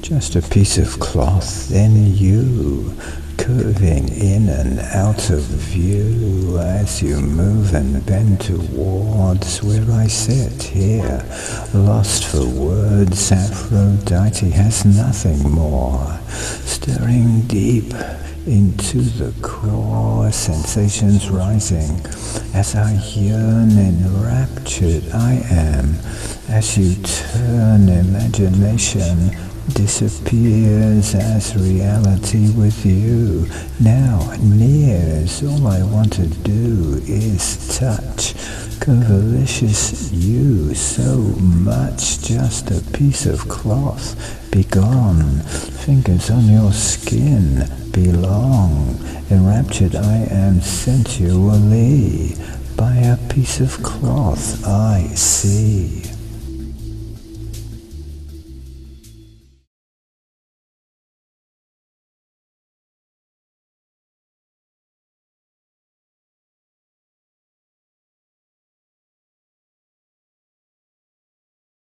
Just a piece of cloth, then you, curving in and out of view as you move and bend towards where I sit here, lost for words. Aphrodite has nothing more, stirring deep into the core, sensations rising. As I yearn enraptured I am as you turn imagination disappears as reality with you. Now nears all I want to do is touch Covalicious you so much just a piece of cloth begone. Fingers on your skin belong enraptured I am sensually. By a piece of cloth I see